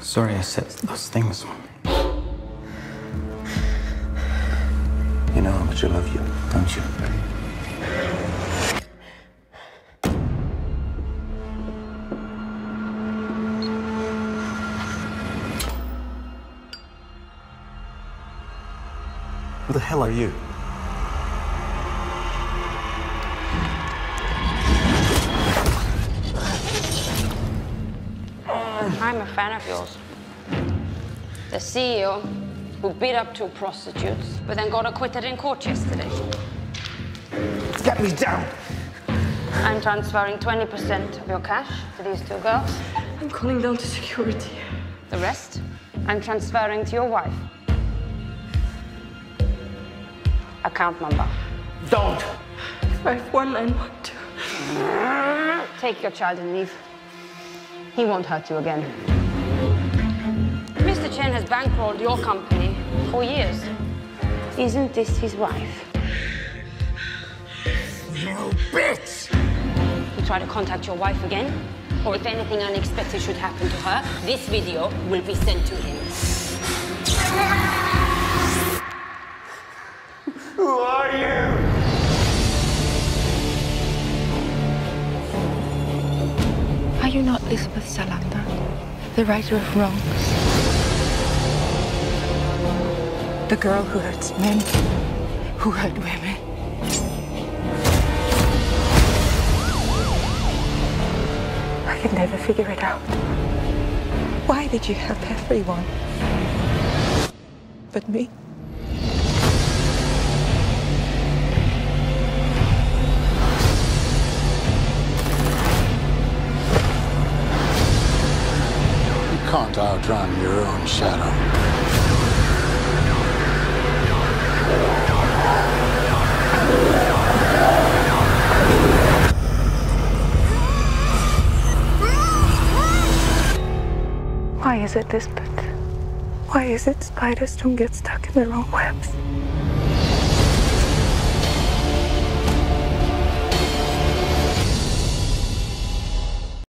Sorry I said those things. You know how much I love you, don't you? Who the hell are you? I'm a fan of yours. The CEO who beat up two prostitutes, but then got acquitted in court yesterday. Get me down! I'm transferring 20% of your cash to these two girls. I'm calling down to security. The rest, I'm transferring to your wife. Account number. Don't! 51912. Take your child and leave. He won't hurt you again. Mr. Chen has bankrolled your company for years. Isn't this his wife? You bitch! You try to contact your wife again, or if anything unexpected should happen to her, this video will be sent to him. Who are you? You not Elizabeth Salander, the righter of Wrongs? The girl who hurts men, who hurt women. I could never figure it out. Why did you help everyone? But me? Can't outrun your own shadow. Why is it, Lisbeth? Why is it spiders don't get stuck in their own webs?